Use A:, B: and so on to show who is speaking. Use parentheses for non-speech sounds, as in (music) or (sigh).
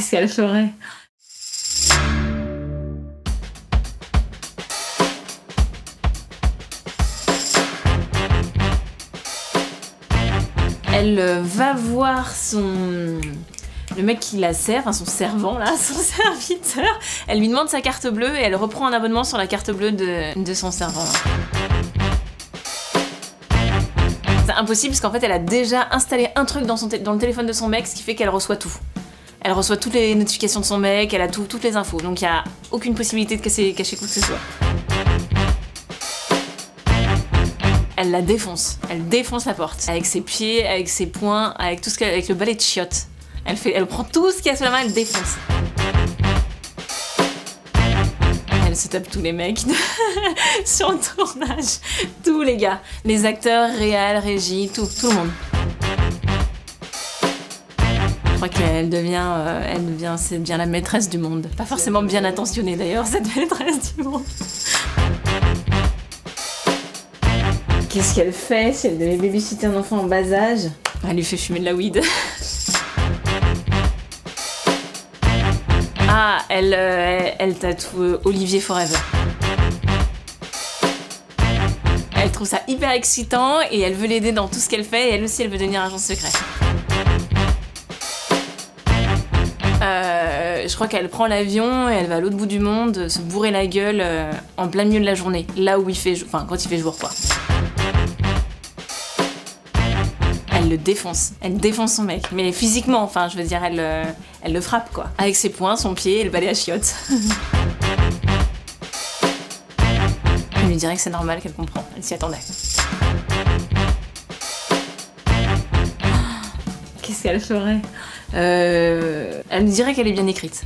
A: Qu'est-ce qu'elle ferait Elle euh, va voir son le mec qui la sert, enfin son servant là, (laughs) son serviteur, elle lui demande sa carte bleue et elle reprend un abonnement sur la carte bleue de, son servant. C'est impossible parce qu'en fait elle a déjà installé un truc dans, dans le téléphone de son mec, ce qui fait qu'elle reçoit tout. Elle reçoit toutes les notifications de son mec, elle a tout, toutes les infos, donc il n'y a aucune possibilité de cacher, quoi que ce soit. Elle la défonce, elle défonce la porte avec ses pieds, avec ses poings, avec tout ce qu'elle, avec le balai de chiottes. Elle, prend tout ce qu'il y a sous la main, elle défonce. Elle se tape tous les mecs (laughs) sur le tournage. Tous les gars. Les acteurs, réal, régie, tout le monde. Je crois qu'elle devient, euh, elle devient, c'est bien la maîtresse du monde. Pas forcément bien attentionnée d'ailleurs, (laughs) cette maîtresse du monde. Qu'est-ce qu'elle fait si elle devait babysitter un enfant en bas âge? Elle lui fait fumer de la weed. (laughs) Ah, elle, euh, elle tatoue euh, Olivier Forever. Elle trouve ça hyper excitant et elle veut l'aider dans tout ce qu'elle fait et elle aussi elle veut devenir agent secret. Je crois qu'elle prend l'avion et elle va à l'autre bout du monde se bourrer la gueule en plein milieu de la journée, là où il fait, enfin quand il fait jour quoi. elle le défonce. Elle défonce son mec. Mais physiquement, enfin, je veux dire, elle, euh, elle le frappe, quoi. Avec ses poings, son pied et le balai à chiottes. (laughs) Elle lui dirait que c'est normal, qu'elle comprend. Elle s'y attendait. Qu'est-ce qu'elle ferait euh, Elle lui dirait qu'elle est bien écrite.